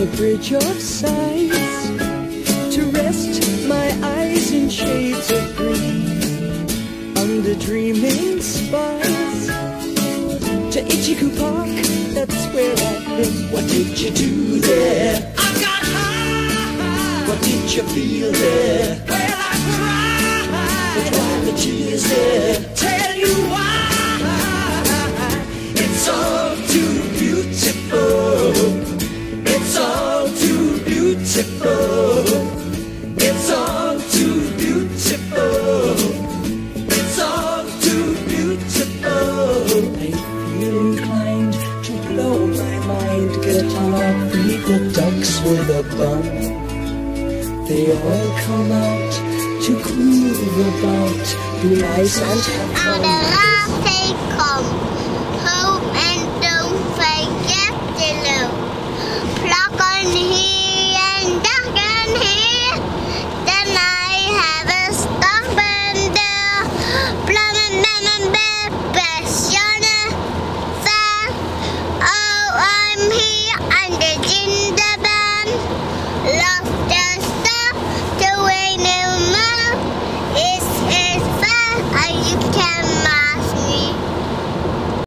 a bridge of sighs to rest my eyes in shades of green under dreaming skies to Itchycoo Park. That's where I've been. What did you do there? I got high. What did you feel there? Well, I cried. Why the tears there? Tell you why. The ducks with a bun. They all come out to groove about, be nice and the come you can